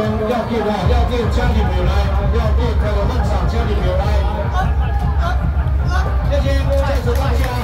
药店啊，药店家里没有来，药店开个饭厂家里没有来，谢谢，再次感谢啊。